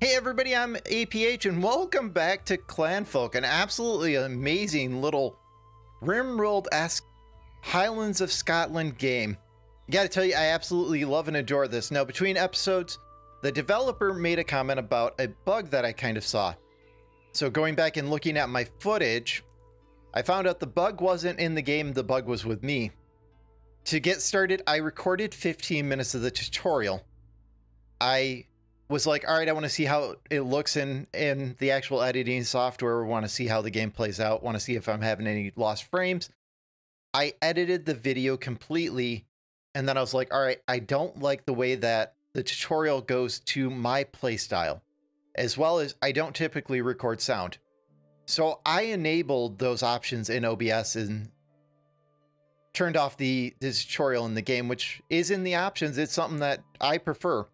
Hey everybody, I'm APH and welcome back to Clanfolk, an absolutely amazing little Rimworld-esque Highlands of Scotland game. I Gotta tell you, I absolutely love and adore this. Now, between episodes, the developer made a comment about a bug that I kind of saw. So going back and looking at my footage, I found out the bug wasn't in the game, the bug was with me. To get started, I recorded 15 minutes of the tutorial. I was like, all right, I want to see how it looks in in the actual editing software. Want to see how the game plays out. Want to see if I'm having any lost frames. I edited the video completely, and then I was like, all right, I don't like the way that the tutorial goes to my playstyle, as well as I don't typically record sound. So I enabled those options in OBS and turned off the, the tutorial in the game, which is in the options. It's something that I prefer.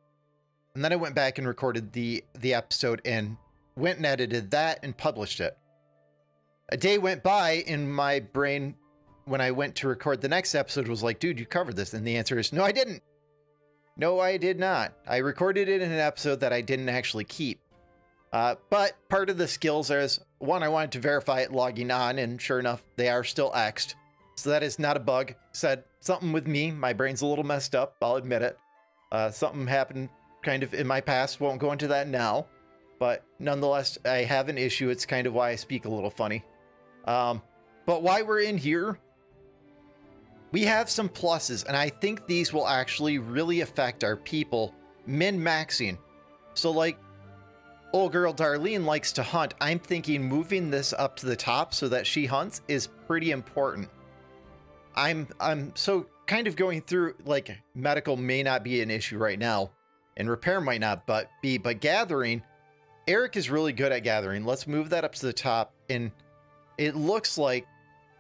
And then I went back and recorded the the episode and went and edited that and published it. A day went by in my brain when I went to record the next episode was like, dude, you covered this. And the answer is no, I didn't. No, I did not. I recorded it in an episode that I didn't actually keep. Uh, but part of the skills is one, I wanted to verify it logging on, and sure enough, they are still Xed. So that is not a bug. Said something with me. My brain's a little messed up. I'll admit it. Uh, something happened kind of in my past. Won't go into that now, but nonetheless, I have an issue. It's kind of why I speak a little funny. Um, but why we're in here, we have some pluses, and I think these will actually really affect our people min-maxing. So like, old girl Darlene likes to hunt. I'm thinking moving this up to the top so that she hunts is pretty important. I'm I'm so kind of going through like medical may not be an issue right now and repair might not but be, but gathering, Eric is really good at gathering. Let's move that up to the top. And it looks like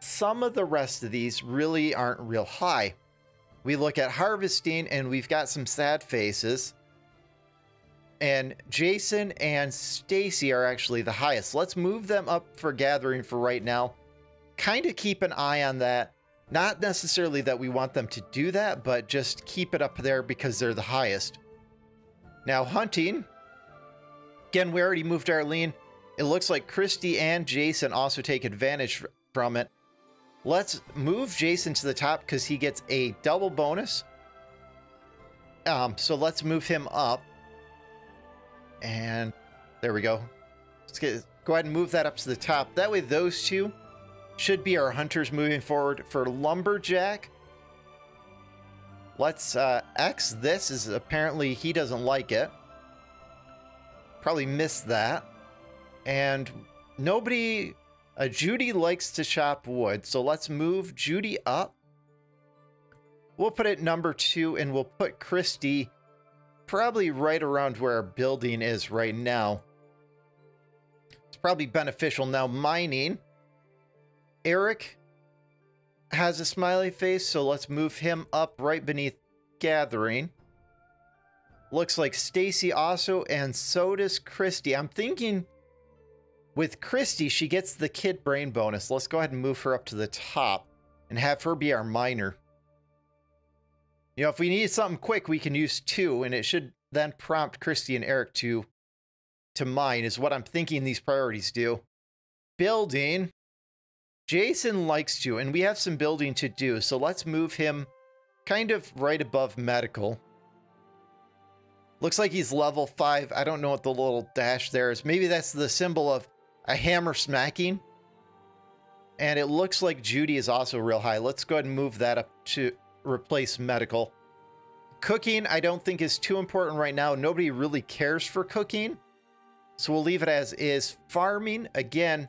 some of the rest of these really aren't real high. We look at harvesting and we've got some sad faces. And Jason and Stacy are actually the highest. Let's move them up for gathering for right now. Kind of keep an eye on that. Not necessarily that we want them to do that, but just keep it up there because they're the highest. Now, hunting. Again, we already moved Arlene. It looks like Christy and Jason also take advantage from it. Let's move Jason to the top because he gets a double bonus. Um, so let's move him up. And there we go. Let's get, go ahead and move that up to the top. That way those two should be our hunters moving forward for Lumberjack. Let's uh, X this is apparently he doesn't like it. Probably missed that. And nobody, uh, Judy likes to chop wood. So let's move Judy up. We'll put it number two and we'll put Christy probably right around where our building is right now. It's probably beneficial now mining. Eric has a smiley face, so let's move him up right beneath Gathering. Looks like Stacy also, and so does Christy. I'm thinking with Christy, she gets the kid brain bonus. Let's go ahead and move her up to the top and have her be our miner. You know, if we need something quick, we can use two, and it should then prompt Christy and Eric to to mine, is what I'm thinking these priorities do. Building. Jason likes to, and we have some building to do, so let's move him kind of right above medical. Looks like he's level 5. I don't know what the little dash there is. Maybe that's the symbol of a hammer smacking. And it looks like Judy is also real high. Let's go ahead and move that up to replace medical. Cooking, I don't think is too important right now. Nobody really cares for cooking. So we'll leave it as is. Farming, again,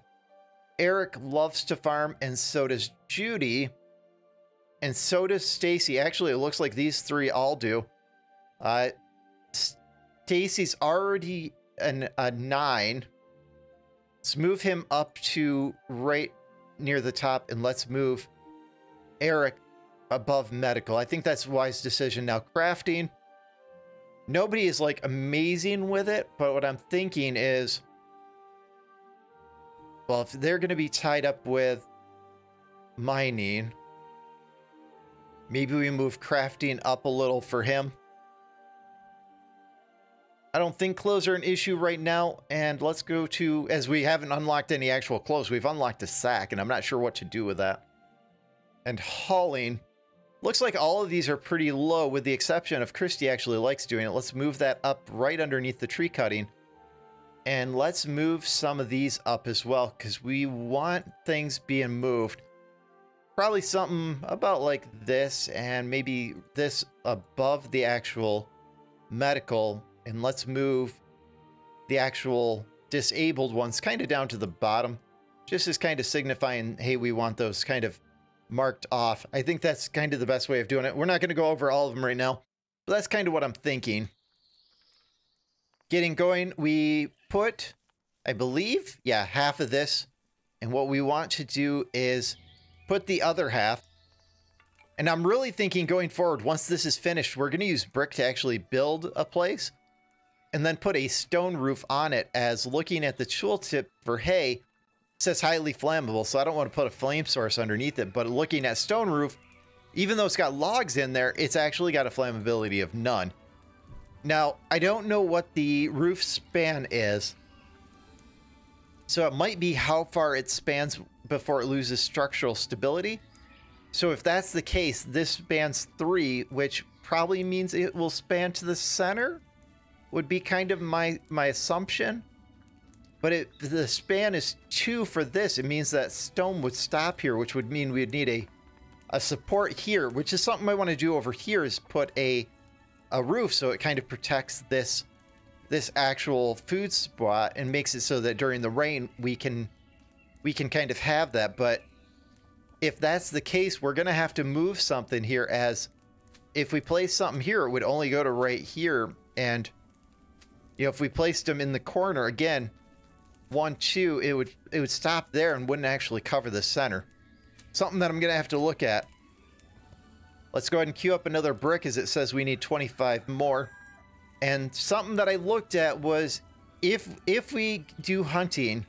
Eric loves to farm, and so does Judy. And so does Stacy. Actually, it looks like these three all do. Uh, Stacy's already an, a nine. Let's move him up to right near the top, and let's move Eric above medical. I think that's a wise decision. Now, crafting. Nobody is like amazing with it, but what I'm thinking is well, if they're going to be tied up with mining, maybe we move crafting up a little for him. I don't think clothes are an issue right now. And let's go to, as we haven't unlocked any actual clothes, we've unlocked a sack, and I'm not sure what to do with that. And hauling. Looks like all of these are pretty low, with the exception of Christy actually likes doing it. Let's move that up right underneath the tree cutting. And let's move some of these up as well, because we want things being moved. Probably something about like this, and maybe this above the actual medical and let's move the actual disabled ones kind of down to the bottom, just as kind of signifying, hey, we want those kind of marked off. I think that's kind of the best way of doing it. We're not going to go over all of them right now, but that's kind of what I'm thinking. Getting going, we put, I believe, yeah, half of this. And what we want to do is put the other half. And I'm really thinking going forward, once this is finished, we're going to use brick to actually build a place and then put a stone roof on it as looking at the tooltip for hay says highly flammable, so I don't want to put a flame source underneath it, but looking at stone roof, even though it's got logs in there, it's actually got a flammability of none. Now, I don't know what the roof span is, so it might be how far it spans before it loses structural stability. So if that's the case, this spans three, which probably means it will span to the center would be kind of my my assumption. But it, the span is two for this. It means that stone would stop here, which would mean we'd need a a support here, which is something I want to do over here is put a a roof so it kind of protects this this actual food spot and makes it so that during the rain we can we can kind of have that. But if that's the case, we're gonna have to move something here as if we place something here, it would only go to right here and you know, if we placed them in the corner again, one, two, it would it would stop there and wouldn't actually cover the center. Something that I'm gonna have to look at. Let's go ahead and queue up another brick as it says we need 25 more. And something that I looked at was if if we do hunting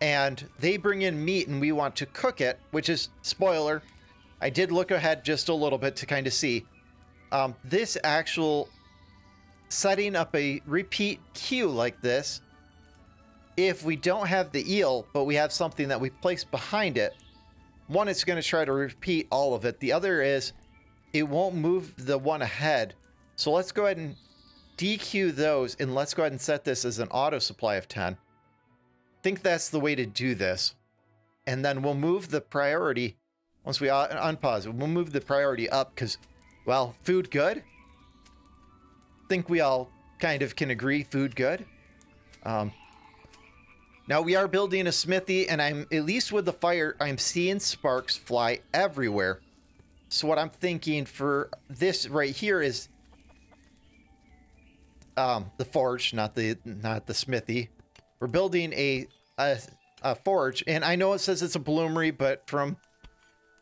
and they bring in meat and we want to cook it, which is spoiler, I did look ahead just a little bit to kind of see. Um, this actual setting up a repeat queue like this, if we don't have the eel, but we have something that we place behind it, one, it's going to try to repeat all of it. The other is it won't move the one ahead. So let's go ahead and dequeue those, and let's go ahead and set this as an auto supply of 10. I think that's the way to do this. And then we'll move the priority, once we unpause, we'll move the priority up because, well, food good? think we all kind of can agree food good. Um, now we are building a smithy and I'm, at least with the fire, I'm seeing sparks fly everywhere. So what I'm thinking for this right here is um, the forge, not the, not the smithy. We're building a, a, a forge and I know it says it's a bloomery, but from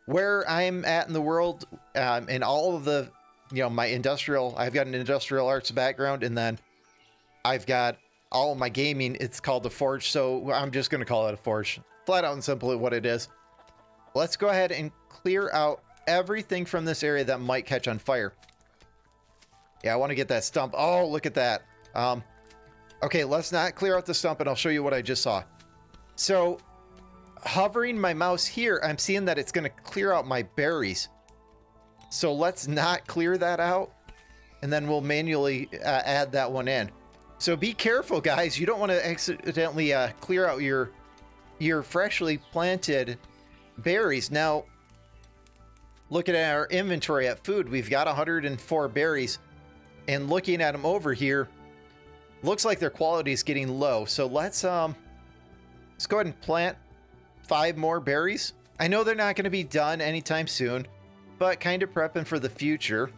where I'm at in the world um, and all of the you know, my industrial, I've got an industrial arts background, and then I've got all my gaming, it's called the Forge, so I'm just going to call it a Forge. Flat out and simple what it is. Let's go ahead and clear out everything from this area that might catch on fire. Yeah, I want to get that stump. Oh, look at that. Um, okay, let's not clear out the stump, and I'll show you what I just saw. So, hovering my mouse here, I'm seeing that it's going to clear out my berries. So let's not clear that out. And then we'll manually uh, add that one in. So be careful, guys. You don't want to accidentally uh, clear out your your freshly planted berries. Now, looking at our inventory at food, we've got 104 berries. And looking at them over here, looks like their quality is getting low. So let's um let's go ahead and plant five more berries. I know they're not going to be done anytime soon, but kind of prepping for the future.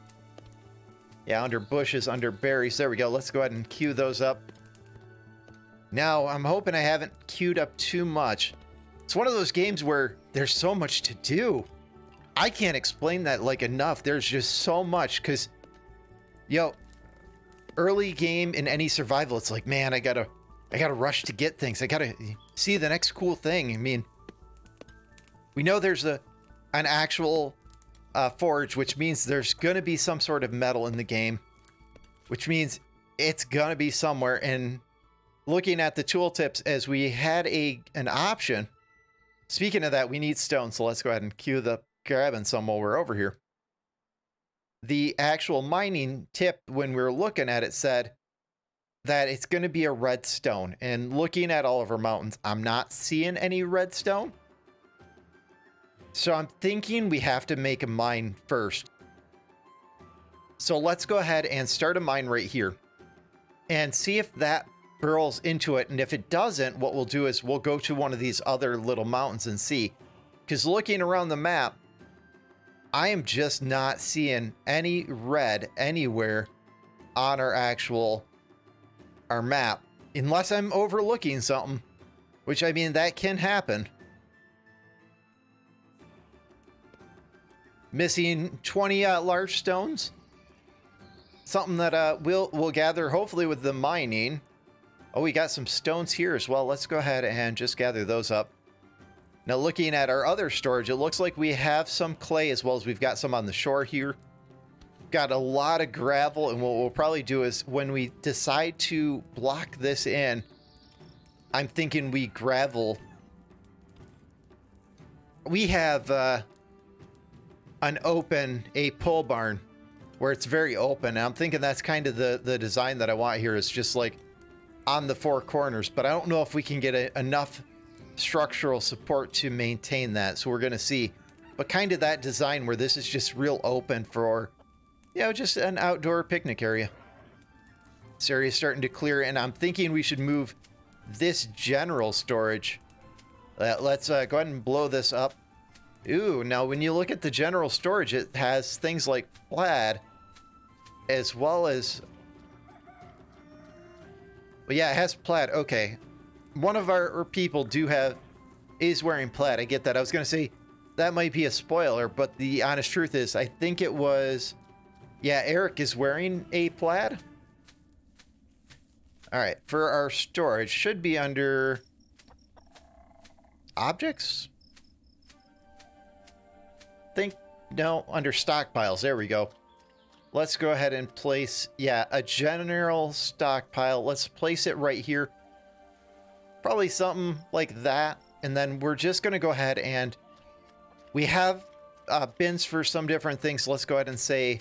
Yeah, under bushes, under berries. There we go. Let's go ahead and queue those up. Now, I'm hoping I haven't queued up too much. It's one of those games where there's so much to do. I can't explain that like enough. There's just so much because, yo, early game in any survival, it's like, man, I gotta, I gotta rush to get things. I gotta see the next cool thing. I mean, we know there's a, an actual uh, forge, which means there's going to be some sort of metal in the game, which means it's going to be somewhere. And looking at the tooltips as we had a an option. Speaking of that, we need stone. So let's go ahead and cue the grabbing some while we're over here. The actual mining tip when we were looking at it said that it's going to be a redstone. And looking at all of our mountains, I'm not seeing any redstone. So I'm thinking we have to make a mine first. So let's go ahead and start a mine right here and see if that burrows into it. And if it doesn't, what we'll do is we'll go to one of these other little mountains and see. Because looking around the map, I am just not seeing any red anywhere on our actual our map. Unless I'm overlooking something. Which, I mean, that can happen. Missing 20 uh, large stones something that uh, we'll we'll gather hopefully with the mining. Oh, we got some stones here as well. Let's go ahead and just gather those up. Now, looking at our other storage, it looks like we have some clay as well as we've got some on the shore here. Got a lot of gravel, and what we'll probably do is when we decide to block this in, I'm thinking we gravel. We have uh, an open, a pole barn where it's very open. And I'm thinking that's kind of the, the design that I want here is just like on the four corners, but I don't know if we can get a, enough structural support to maintain that. So we're going to see, but kind of that design where this is just real open for, you know, just an outdoor picnic area. This area is starting to clear and I'm thinking we should move this general storage. Uh, let's uh, go ahead and blow this up. Ooh, now when you look at the general storage, it has things like plaid as well as... Well, yeah, it has plaid. Okay. One of our, people do have... is wearing plaid. I get that. I was going to say that might be a spoiler, but the honest truth is I think it was... Yeah, Eric is wearing a plaid. All right, for our storage, should be under objects no, under stockpiles. There we go. Let's go ahead and place, yeah, a general stockpile. Let's place it right here. Probably something like that. And then we're just going to go ahead and we have uh, bins for some different things. Let's go ahead and say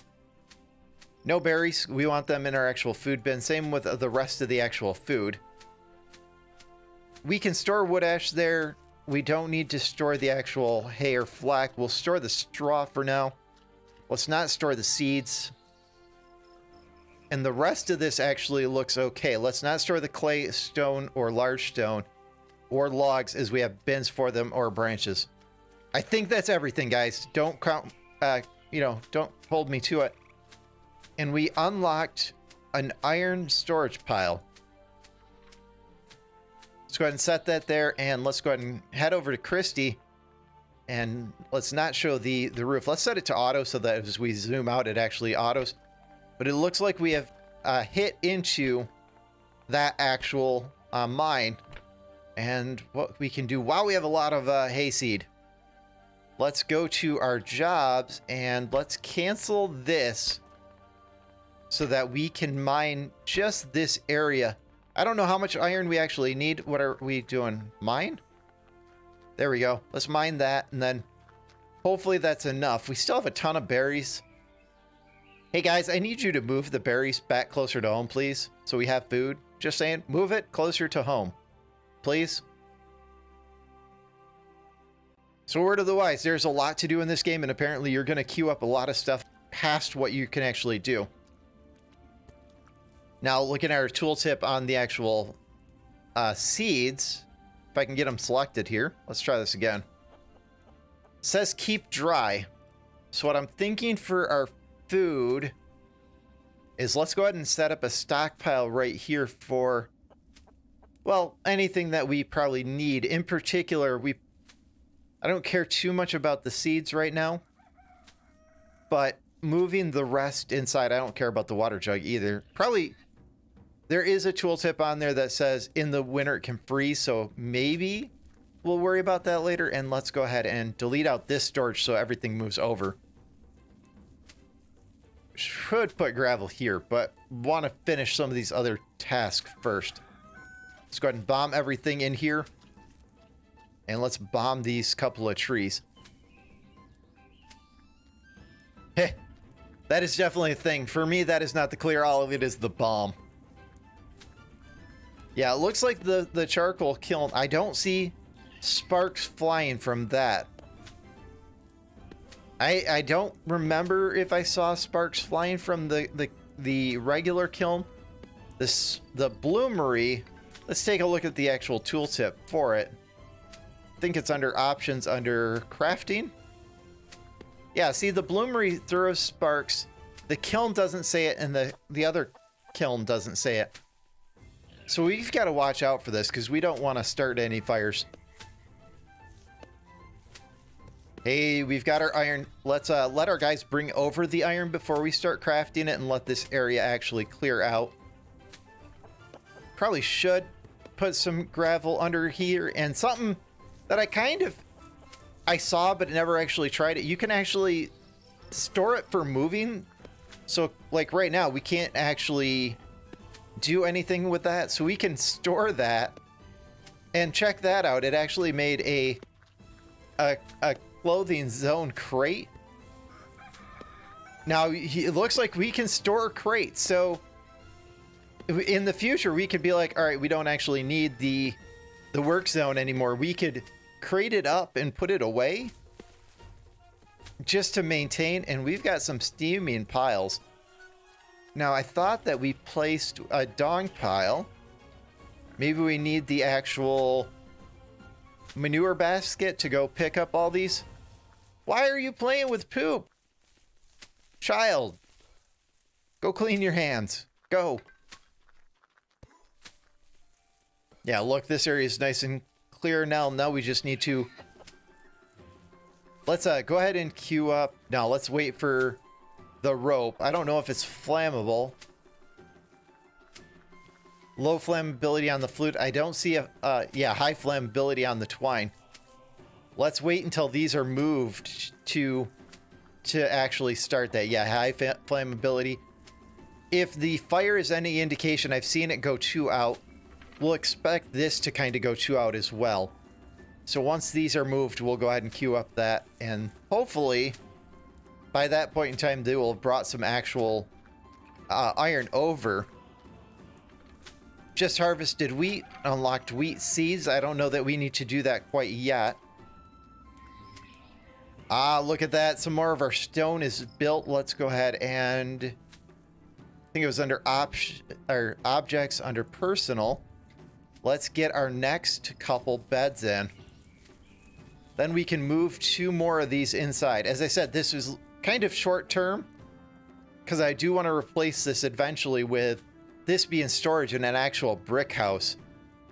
no berries. We want them in our actual food bin. Same with the rest of the actual food. We can store wood ash there we don't need to store the actual hay or flack. We'll store the straw for now. Let's not store the seeds. And the rest of this actually looks okay. Let's not store the clay, stone, or large stone, or logs as we have bins for them or branches. I think that's everything, guys. Don't count, uh, you know, don't hold me to it. And we unlocked an iron storage pile. Let's go ahead and set that there, and let's go ahead and head over to Christy. And let's not show the, the roof. Let's set it to auto so that as we zoom out, it actually autos. But it looks like we have uh, hit into that actual uh, mine. And what we can do, wow, we have a lot of uh, hayseed. Let's go to our jobs and let's cancel this so that we can mine just this area I don't know how much iron we actually need. What are we doing? Mine? There we go. Let's mine that, and then hopefully that's enough. We still have a ton of berries. Hey guys, I need you to move the berries back closer to home, please, so we have food. Just saying, move it closer to home, please. So word of the wise, there's a lot to do in this game, and apparently you're going to queue up a lot of stuff past what you can actually do. Now, looking at our tooltip on the actual uh, seeds, if I can get them selected here, let's try this again. It says keep dry. So what I'm thinking for our food is let's go ahead and set up a stockpile right here for, well, anything that we probably need. In particular, we, I don't care too much about the seeds right now, but moving the rest inside, I don't care about the water jug either. Probably there is a tooltip on there that says in the winter it can freeze, so maybe we'll worry about that later. And let's go ahead and delete out this storage so everything moves over. should put gravel here, but want to finish some of these other tasks first. Let's go ahead and bomb everything in here. And let's bomb these couple of trees. Heh. That is definitely a thing. For me, that is not the clear. All of it is the bomb. Yeah, it looks like the, the charcoal kiln. I don't see sparks flying from that. I I don't remember if I saw sparks flying from the the, the regular kiln. This the bloomery. Let's take a look at the actual tooltip for it. I think it's under options under crafting. Yeah, see the bloomery throws sparks. The kiln doesn't say it and the the other kiln doesn't say it. So we've got to watch out for this because we don't want to start any fires. Hey, we've got our iron. Let's uh, let our guys bring over the iron before we start crafting it and let this area actually clear out. Probably should put some gravel under here and something that I kind of I saw but never actually tried it. You can actually store it for moving. So like right now we can't actually do anything with that. So we can store that and check that out. It actually made a a, a clothing zone crate. Now, it looks like we can store crates, so in the future we could be like, all right, we don't actually need the the work zone anymore. We could crate it up and put it away just to maintain, and we've got some steaming piles. Now, I thought that we placed a dung pile. Maybe we need the actual manure basket to go pick up all these. Why are you playing with poop? Child, go clean your hands. Go. Yeah, look, this area is nice and clear now. Now we just need to... Let's uh, go ahead and queue up. Now, let's wait for the rope. I don't know if it's flammable. Low flammability on the flute. I don't see a... Uh, yeah, high flammability on the twine. Let's wait until these are moved to to actually start that. Yeah, high flammability. If the fire is any indication, I've seen it go two out. We'll expect this to kind of go two out as well. So once these are moved, we'll go ahead and queue up that. And hopefully, by that point in time, they will have brought some actual uh, iron over. Just harvested wheat, unlocked wheat seeds. I don't know that we need to do that quite yet. Ah, look at that. Some more of our stone is built. Let's go ahead and... I think it was under op or objects under personal. Let's get our next couple beds in. Then we can move two more of these inside. As I said, this is kind of short term because I do want to replace this eventually with this being storage in an actual brick house.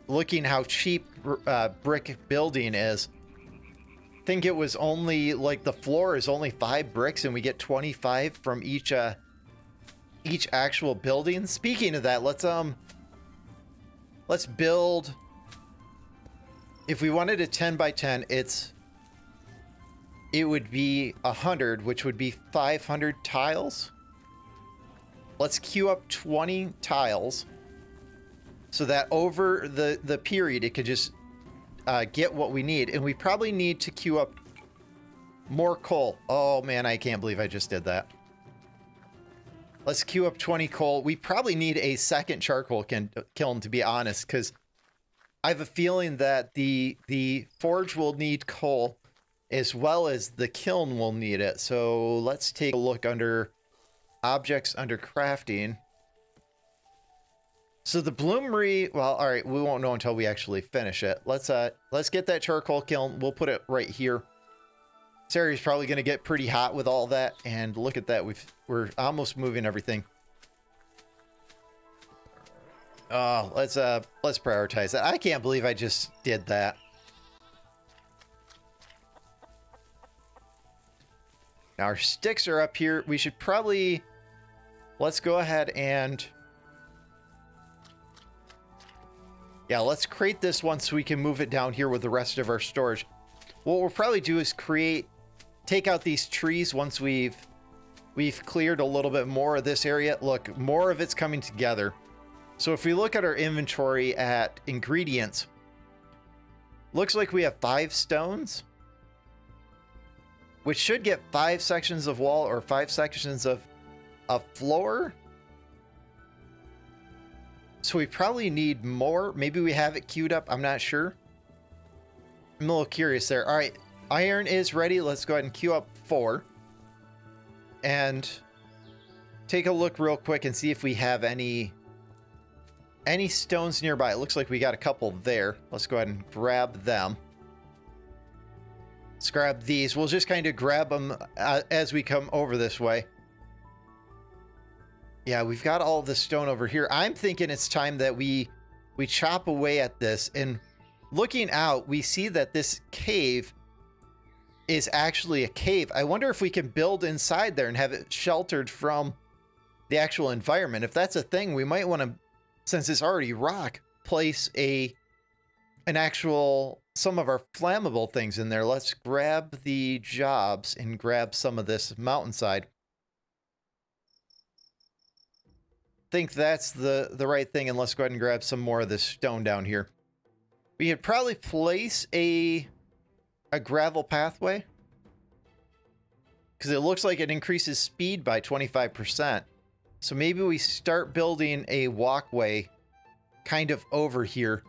Looking how cheap uh, brick building is I think it was only like the floor is only five bricks and we get 25 from each uh each actual building speaking of that let's um let's build if we wanted a 10 by 10 it's it would be a hundred which would be 500 tiles let's queue up 20 tiles so that over the the period it could just uh, get what we need. And we probably need to queue up more coal. Oh man, I can't believe I just did that. Let's queue up 20 coal. We probably need a second charcoal can, kiln, to be honest, because I have a feeling that the the forge will need coal as well as the kiln will need it. So let's take a look under objects under crafting. So the bloomery, well, all right, we won't know until we actually finish it. Let's uh, let's get that charcoal kiln. We'll put it right here. This probably going to get pretty hot with all that, and look at that. We've we're almost moving everything. Oh, let's uh, let's prioritize that. I can't believe I just did that. Now our sticks are up here. We should probably let's go ahead and Yeah, let's create this one so we can move it down here with the rest of our storage. What we'll probably do is create, take out these trees once we've we've cleared a little bit more of this area. Look, more of it's coming together. So if we look at our inventory at ingredients, looks like we have five stones, which should get five sections of wall or five sections of a floor. So we probably need more. Maybe we have it queued up. I'm not sure. I'm a little curious there. All right, iron is ready. Let's go ahead and queue up four. And take a look real quick and see if we have any any stones nearby. It looks like we got a couple there. Let's go ahead and grab them. Let's grab these. We'll just kind of grab them uh, as we come over this way. Yeah, we've got all the stone over here. I'm thinking it's time that we we chop away at this. And looking out, we see that this cave is actually a cave. I wonder if we can build inside there and have it sheltered from the actual environment. If that's a thing, we might want to, since it's already rock, place a an actual some of our flammable things in there. Let's grab the jobs and grab some of this mountainside. think that's the, the right thing, and let's go ahead and grab some more of this stone down here. We could probably place a, a gravel pathway. Because it looks like it increases speed by 25%. So maybe we start building a walkway kind of over here.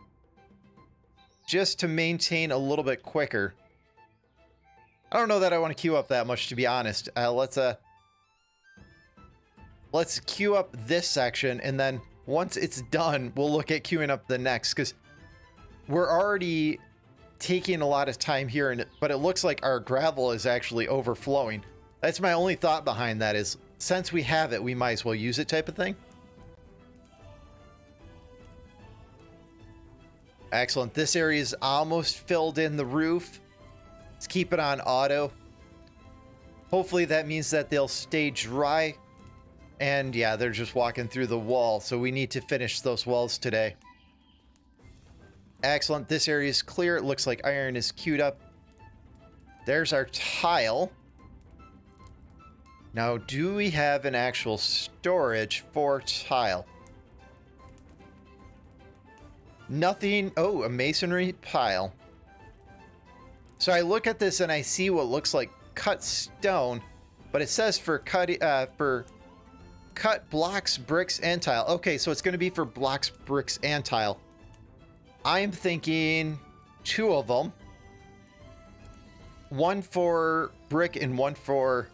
Just to maintain a little bit quicker. I don't know that I want to queue up that much, to be honest. Uh, let's uh, let's queue up this section and then once it's done, we'll look at queuing up the next because we're already taking a lot of time here, and but it looks like our gravel is actually overflowing. That's my only thought behind that is since we have it, we might as well use it type of thing. Excellent. This area is almost filled in the roof. Let's keep it on auto. Hopefully that means that they'll stay dry and yeah, they're just walking through the wall, so we need to finish those walls today. Excellent. This area is clear. It looks like iron is queued up. There's our tile. Now, do we have an actual storage for tile? Nothing. Oh, a masonry pile. So I look at this and I see what looks like cut stone, but it says for cut uh, for cut blocks, bricks, and tile. Okay, so it's going to be for blocks, bricks, and tile. I'm thinking two of them. One for brick and one for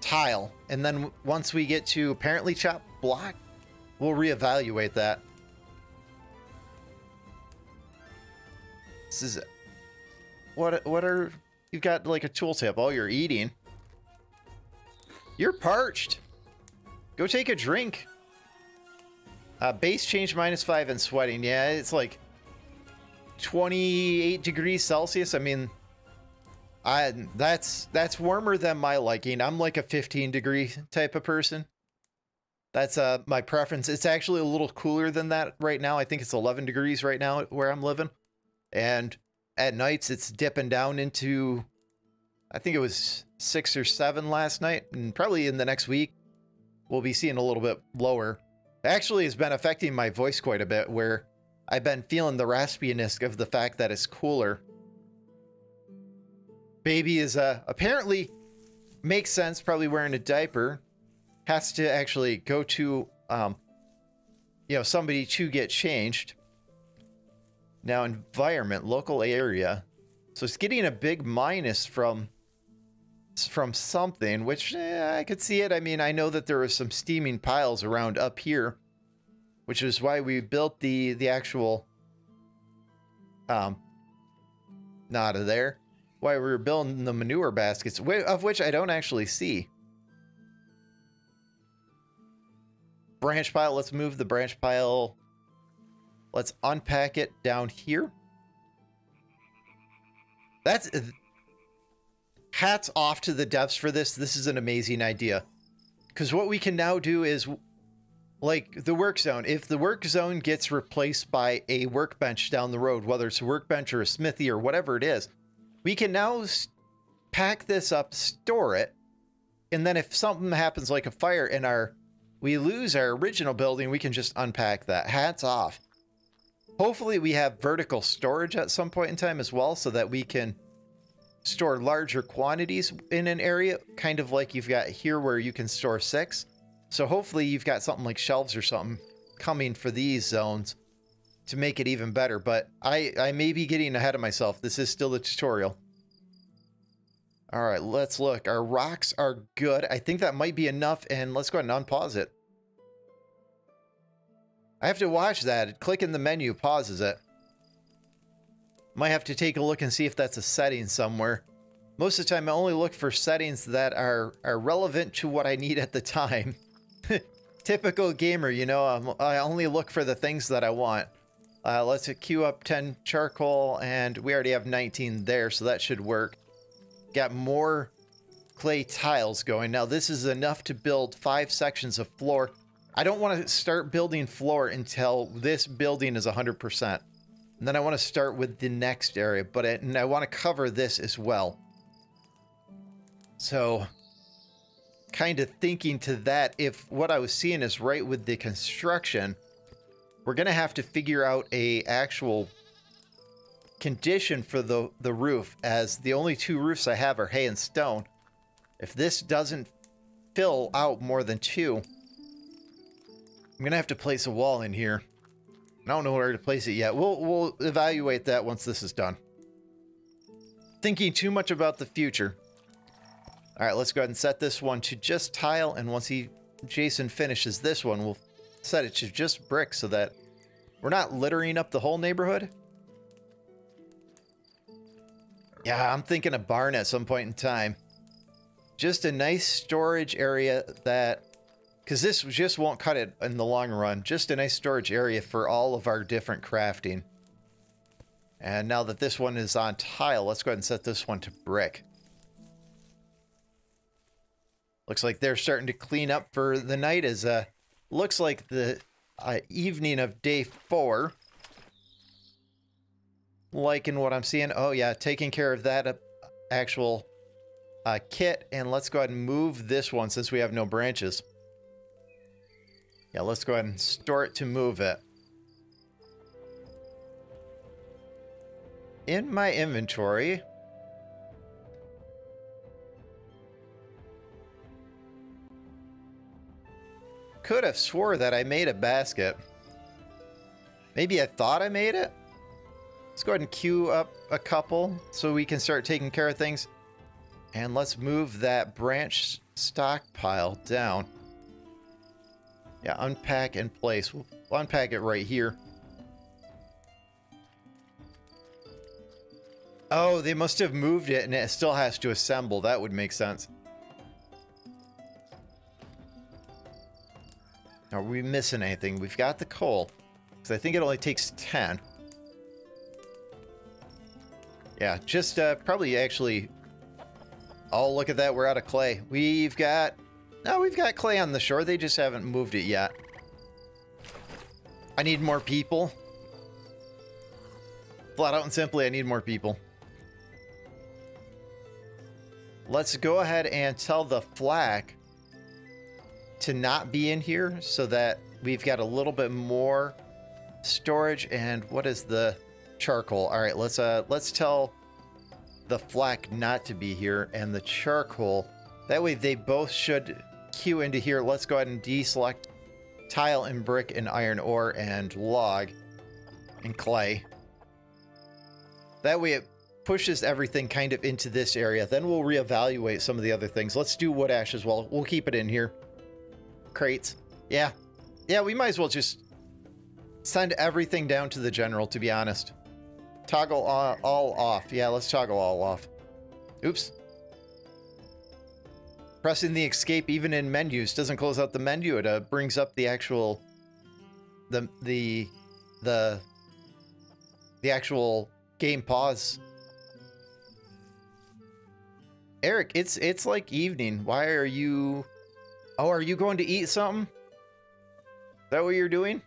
tile. And then once we get to apparently chop block, we'll reevaluate that. This is... What, what are... You've got like a tooltip. Oh, you're eating. You're parched. Go take a drink. Uh, base change minus five and sweating. Yeah, it's like 28 degrees Celsius. I mean, I that's that's warmer than my liking. I'm like a 15 degree type of person. That's uh my preference. It's actually a little cooler than that right now. I think it's 11 degrees right now where I'm living. And at nights it's dipping down into I think it was 6 or 7 last night and probably in the next week we'll be seeing a little bit lower. Actually, it's been affecting my voice quite a bit, where I've been feeling the raspiness of the fact that it's cooler. Baby is uh, apparently makes sense, probably wearing a diaper. Has to actually go to, um, you know, somebody to get changed. Now, environment, local area. So it's getting a big minus from from something, which eh, I could see it. I mean, I know that there are some steaming piles around up here, which is why we built the the actual um not of there. Why we were building the manure baskets, of which I don't actually see. Branch pile. Let's move the branch pile. Let's unpack it down here. That's hats off to the devs for this. This is an amazing idea. Because what we can now do is, like the work zone, if the work zone gets replaced by a workbench down the road, whether it's a workbench or a smithy or whatever it is, we can now pack this up, store it, and then if something happens like a fire and our we lose our original building, we can just unpack that. Hats off. Hopefully we have vertical storage at some point in time as well so that we can store larger quantities in an area, kind of like you've got here where you can store six. So hopefully you've got something like shelves or something coming for these zones to make it even better. But I, I may be getting ahead of myself. This is still the tutorial. All right, let's look. Our rocks are good. I think that might be enough, and let's go ahead and unpause it. I have to watch that. Clicking the menu pauses it. Might have to take a look and see if that's a setting somewhere. Most of the time, I only look for settings that are, are relevant to what I need at the time. Typical gamer, you know, I'm, i only look for the things that I want. Uh, let's queue up 10 charcoal, and we already have 19 there, so that should work. Got more clay tiles going. Now, this is enough to build five sections of floor. I don't want to start building floor until this building is 100%. And then I want to start with the next area, but it, and I want to cover this as well. So, kind of thinking to that, if what I was seeing is right with the construction, we're going to have to figure out a actual condition for the, the roof, as the only two roofs I have are hay and stone. If this doesn't fill out more than two, I'm to have to place a wall in here. I don't know where to place it yet. We'll, we'll evaluate that once this is done. Thinking too much about the future. All right, let's go ahead and set this one to just tile. And once he, Jason finishes this one, we'll set it to just brick so that we're not littering up the whole neighborhood. Yeah, I'm thinking a barn at some point in time. Just a nice storage area that because this just won't cut it in the long run. Just a nice storage area for all of our different crafting. And now that this one is on tile, let's go ahead and set this one to brick. Looks like they're starting to clean up for the night as uh looks like the uh, evening of day four. Liking what I'm seeing. Oh yeah, taking care of that uh, actual uh, kit. And let's go ahead and move this one since we have no branches. Yeah, let's go ahead and store it to move it. In my inventory... Could have swore that I made a basket. Maybe I thought I made it? Let's go ahead and queue up a couple so we can start taking care of things. And let's move that branch stockpile down. Yeah, unpack and place. We'll unpack it right here. Oh, they must have moved it and it still has to assemble. That would make sense. Are we missing anything? We've got the coal. Because I think it only takes 10. Yeah, just uh, probably actually... Oh, look at that. We're out of clay. We've got no, we've got clay on the shore. They just haven't moved it yet. I need more people. Flat out and simply, I need more people. Let's go ahead and tell the flak to not be in here so that we've got a little bit more storage and what is the charcoal all right let's uh let's tell the flak not to be here and the charcoal that way they both should queue into here, let's go ahead and deselect tile and brick and iron ore and log and clay. That way it pushes everything kind of into this area. Then we'll reevaluate some of the other things. Let's do wood ash as well. We'll keep it in here. Crates. Yeah. Yeah, we might as well just send everything down to the general, to be honest. Toggle all, all off. Yeah, let's toggle all off. Oops. Pressing the escape even in menus doesn't close out the menu. It uh, brings up the actual, the the the the actual game pause. Eric, it's it's like evening. Why are you? Oh, are you going to eat something? Is that what you're doing?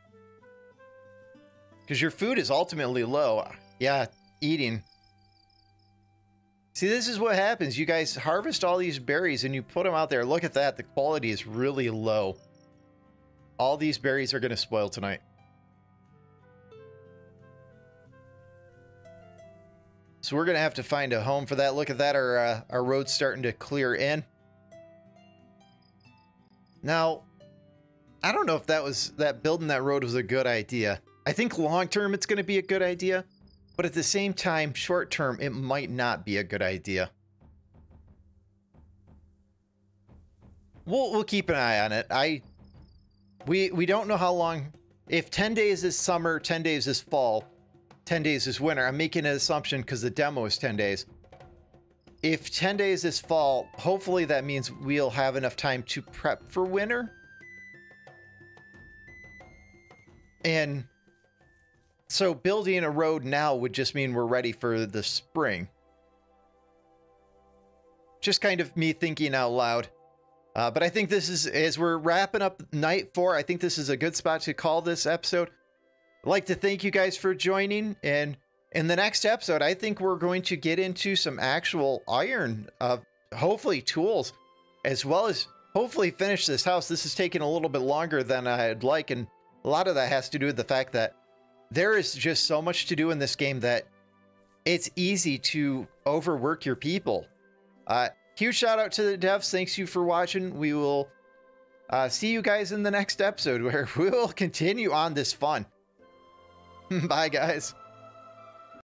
Because your food is ultimately low. Yeah, eating. See, this is what happens. You guys harvest all these berries and you put them out there. Look at that. The quality is really low. All these berries are going to spoil tonight. So we're going to have to find a home for that. Look at that. Our, uh, our road's starting to clear in. Now, I don't know if that was that building that road was a good idea. I think long term it's going to be a good idea. But at the same time, short term, it might not be a good idea. We'll, we'll keep an eye on it. I we we don't know how long if 10 days is summer, 10 days is fall, 10 days is winter. I'm making an assumption because the demo is 10 days. If 10 days is fall, hopefully that means we'll have enough time to prep for winter. And so building a road now would just mean we're ready for the spring. Just kind of me thinking out loud. Uh, but I think this is, as we're wrapping up night four, I think this is a good spot to call this episode. I'd like to thank you guys for joining. And in the next episode, I think we're going to get into some actual iron, uh, hopefully tools, as well as hopefully finish this house. This is taking a little bit longer than I'd like. And a lot of that has to do with the fact that there is just so much to do in this game that it's easy to overwork your people. Uh, huge shout out to the devs. Thanks you for watching. We will uh, see you guys in the next episode where we will continue on this fun. Bye, guys.